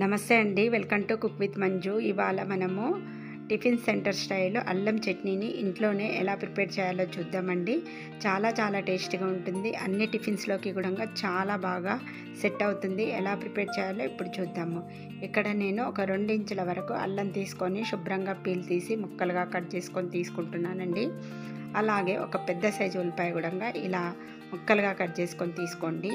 నమస్తే అండి. Welcome to cook with Manju. ఇవాళ మనము టిఫిన్ సెంటర్ స్టైల్ అల్లం చట్నీని ఇంట్లోనే ఎలా ప్రిపేర్ చేయాలో చూద్దామండి. చాలా చాలా టేస్టీగా ఉంటుంది. అన్ని టిఫిన్స్లోకి కూడా చాలా బాగా సెట్ అవుతుంది. ఎలా ప్రిపేర్ చేయాలో ఇప్పుడు చూద్దాము. ఇక్కడ నేను ఒక రెండించుల వరకు అల్లం తీసుకొని శుభ్రంగా పీల్ తీసి ముక్కలుగా కట్ చేసుకొని తీసుకుంటున్నానండి. అలాగే ఒక పెద్ద సైజు ఉల్లిపాయ కూడా ఇలా ముక్కలుగా కట్ చేసుకొని తీసుకోండి.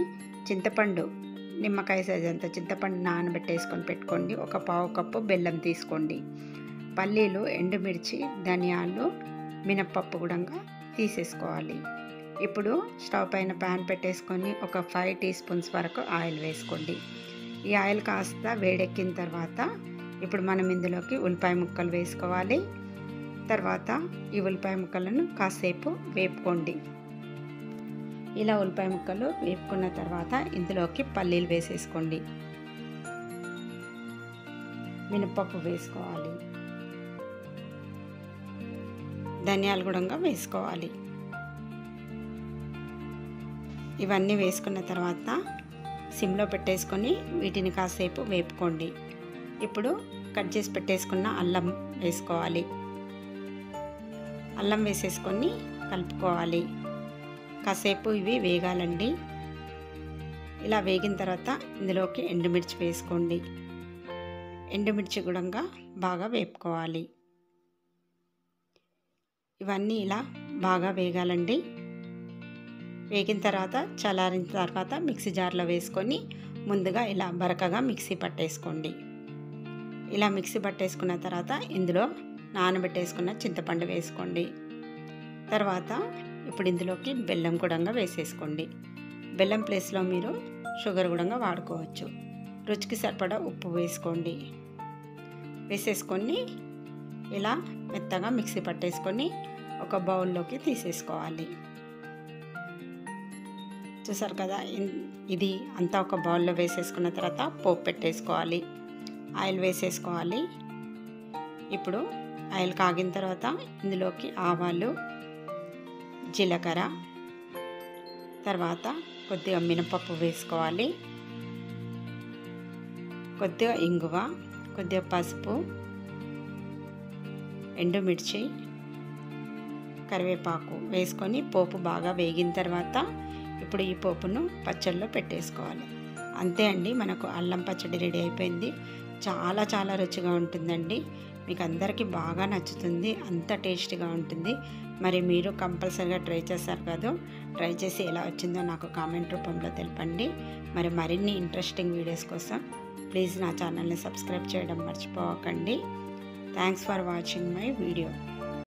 చింతపండు నిమ్మకాయ సైజ్ అంత చింతపండు నానబెట్టేసుకొని పెట్టుకోండి. ఒక పావు కప్పు బెల్లం తీసుకోండి. పల్లీలు ఎండుమిర్చి ధనియాలు మినప్పప్పు కూడా తీసేసుకోవాలి. ఇప్పుడు స్టవ్ పైన ప్యాన్ పెట్టేసుకొని ఒక ఫైవ్ టీ స్పూన్స్ వరకు ఆయిల్ వేసుకోండి. ఈ ఆయిల్ కాస్త వేడెక్కిన తర్వాత ఇప్పుడు మనం ఇందులోకి ఉల్లిపాయ ముక్కలు వేసుకోవాలి. తర్వాత ఈ ఉల్లిపాయ ముక్కలను కాసేపు వేపుకోండి. ఇలా ఉల్లిపాయ ముక్కలు వేపుకున్న తర్వాత ఇందులోకి పల్లీలు వేసేసుకోండి. మినపప్పు వేసుకోవాలి. ధనియాలు కూడా వేసుకోవాలి. ఇవన్నీ వేసుకున్న తర్వాత సిమ్లో పెట్టేసుకొని వీటిని కాసేపు వేపుకోండి. ఇప్పుడు కట్ చేసి పెట్టేసుకున్న అల్లం వేసుకోవాలి. అల్లం వేసేసుకొని కలుపుకోవాలి. కాసేపు ఇవి వేగాలండి. ఇలా వేగిన తర్వాత ఇందులోకి ఎండుమిర్చి వేసుకోండి. ఎండుమిర్చి కూడా బాగా వేపుకోవాలి. ఇవన్నీ ఇలా బాగా వేగాలండి. వేగిన తర్వాత చల్లారిన తర్వాత మిక్సీ జార్లో వేసుకొని ముందుగా ఇలా బరకగా మిక్సీ పట్టేసుకోండి. ఇలా మిక్సీ పట్టేసుకున్న తర్వాత ఇందులో నానబెట్టేసుకున్న చింతపండు వేసుకోండి. తర్వాత ఇప్పుడు ఇందులోకి బెల్లం కూడా వేసేసుకోండి. బెల్లం ప్లేస్లో మీరు షుగర్ కూడా వాడుకోవచ్చు. రుచికి సరిపడా ఉప్పు వేసుకోండి. వేసేసుకొని ఇలా మెత్తగా మిక్సీ పట్టేసుకొని ఒక బౌల్లోకి తీసేసుకోవాలి. చూసారు కదా ఇది అంతా ఒక బౌల్లో వేసేసుకున్న తర్వాత పోపు పెట్టేసుకోవాలి. ఆయిల్ వేసేసుకోవాలి. ఇప్పుడు ఆయిల్ కాగిన తర్వాత ఇందులోకి ఆవాలు జీలకర్ర తర్వాత కొద్దిగా మినపప్పు వేసుకోవాలి. కొద్దిగా ఇంగువ కొద్దిగా పసుపు ఎండుమిర్చి కరివేపాకు వేసుకొని పోపు బాగా వేగిన తర్వాత ఇప్పుడు ఈ పోపును పచ్చడిలో పెట్టేసుకోవాలి. అంతే అండి మనకు అల్లం పచ్చడి రెడీ అయిపోయింది. చాలా చాలా రుచిగా ఉంటుందండి. మీకు అందరికీ బాగా నచ్చుతుంది అంత టేస్టీగా ఉంటుంది. మరి మీరు కంపల్సరీగా ట్రై చేశారు కదా ట్రై చేసి ఎలా వచ్చిందో నాకు కామెంట్ రూపంలో తెలపండి. మరి మరిన్ని ఇంట్రెస్టింగ్ వీడియోస్ కోసం ప్లీజ్ నా ఛానల్ని సబ్స్క్రైబ్ చేయడం మర్చిపోకండి. Thanks for watching my video